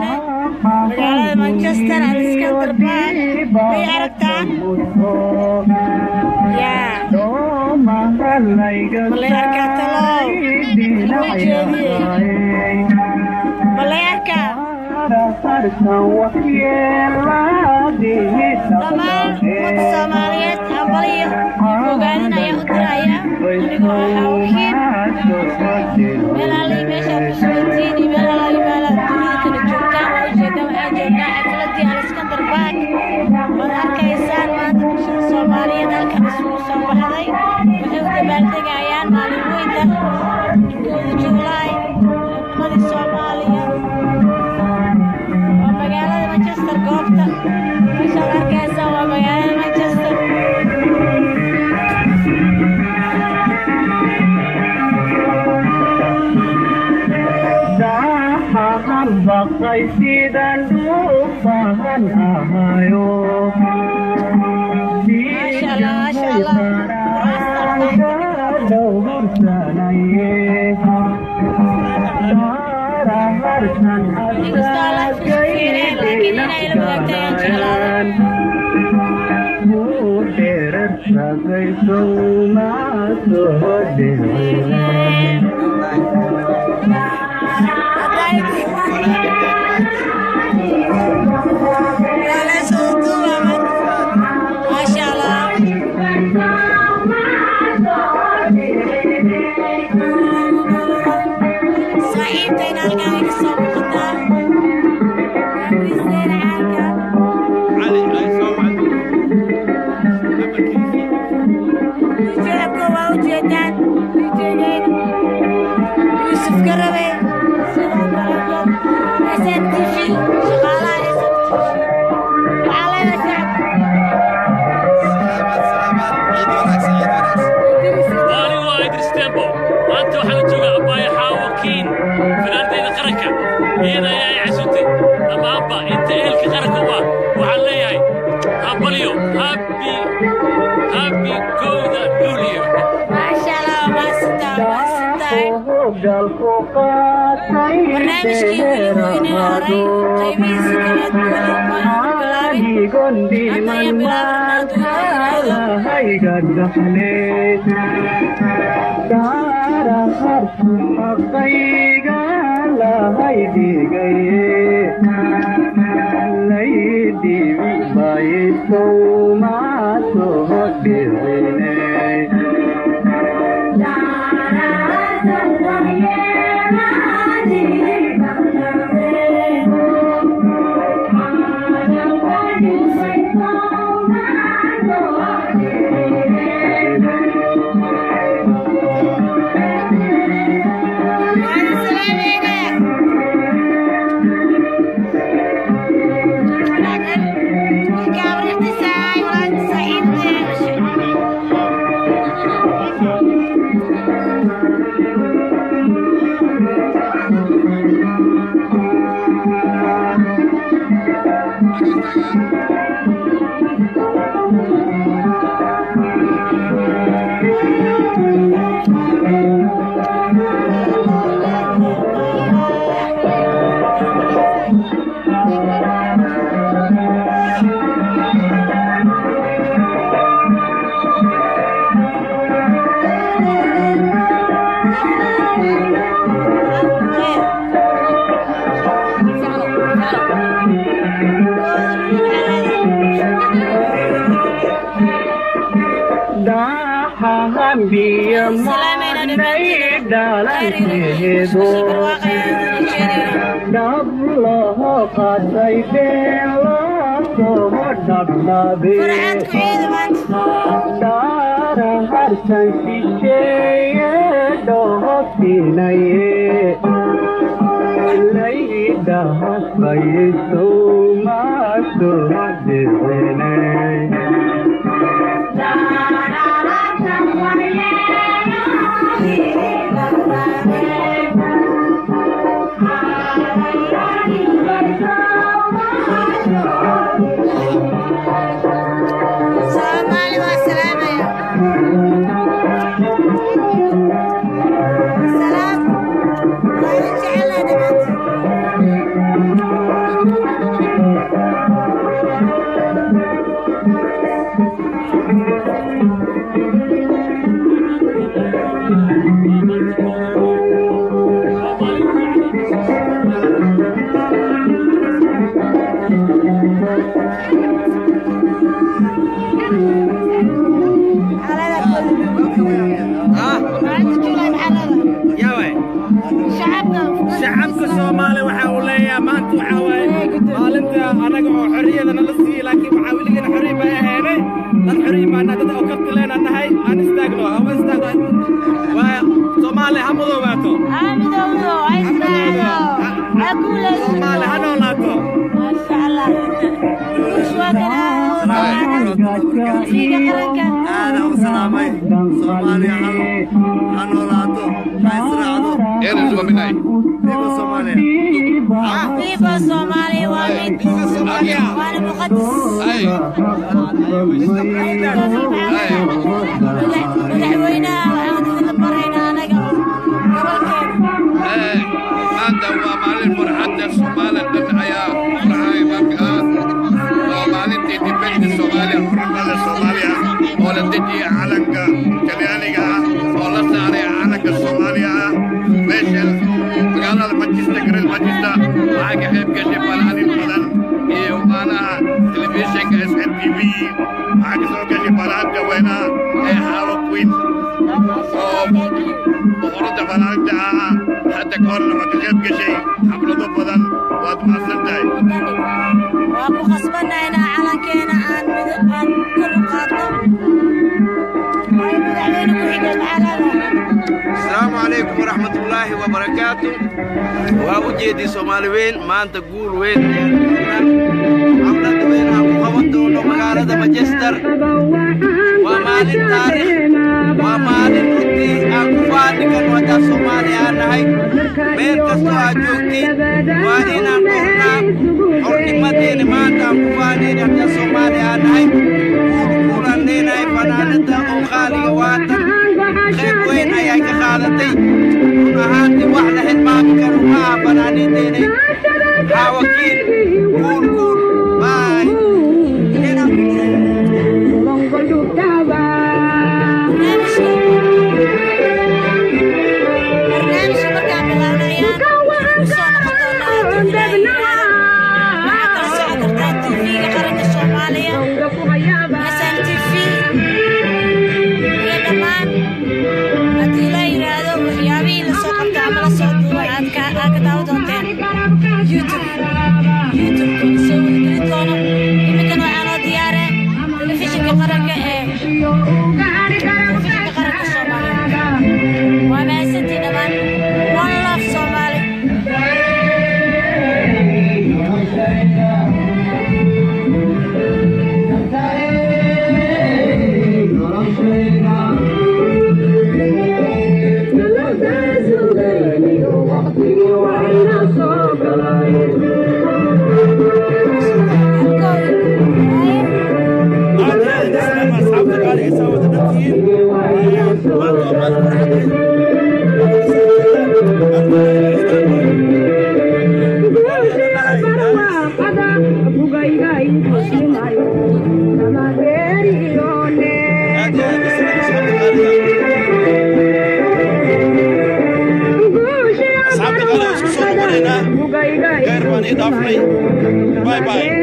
magaalada manchester aliskandar baar may aragtaan? Yaa. Malay arkaa talow arkaa dhammaan ummadda soomaaliyeed hambaliyo ogaadin ayaa u diraya anigoo ahaa wakiil meelaalay meeshaad ku sugantihiin iyo meelaalay meelaad dunida kala joogtaan waa ujeeda waxaa joognaa xafladii aliskandar baak waad arkaysaan maanta bulshada soomaaliyeed halkan isugu soo baxday waxay u dabaaldegayaan maalin weynta kooda julaay ummadii soomaaliyeed baqay sidaan dhuufahan ahayo Masha Allah, Masha Allah. dhowrsanaye barnaamijkii weli wuu inoo haray qaybihiisa kala duwan Khayr iyo dhalanteedu barwaaqo ayaan idin jeedinayaa. dhablaho qatay beeloo dhabnabe Farxad ku ciida maanta. dhaara harsan shisheeye dhoofinaye laydhahasbaysow maasoo dhicine Soomaali waxa uu leeyahay maanta waxaa waaye maalinta anaga oo xorriyada nala siiyey laakiin waxaa weligana xorriy bay aheenay dad xorriy baana dad oo karti leena nahay aan istaagno hama istaagno waaya soomaali ha mudoobaato soomaali ha noolaato ما شاء الله حبيبة صومالي وميت والمقدس أي Talyaaniga ah oo la saaray calanka Soomaaliya ah. Meesha magaalada Manchester, Great Manchester, waxaa ka qayb gashay balaanin badan iyo maanaha telefishinka SNTV. Waxaa ka soo gashay balaanka weynaha ee Hawa Queen oo boqorada balaagta ah hadda ka horna waa ka qayb gashay xaflado badan waad mahadsan tahay calaykum waraxmat ullaahi wabarakaatu waa u jeedii soomaali weyn maanta guul weyn weyn aan ku qaban doono magaalada manchester waa maalin taariikh waa maalin runtii aan ku faani karno haddaan soomaali aan nahay meel kastoo aad joogtiin waa inaan qornaa xornimadeena maanta aan ku faanayn haddaan soomaali aan nahay guul guulaan leenahay fanaanada oo qaaliga waatan qayb weyn ayay ka qaadatay aha fanaaniinteenay bye bye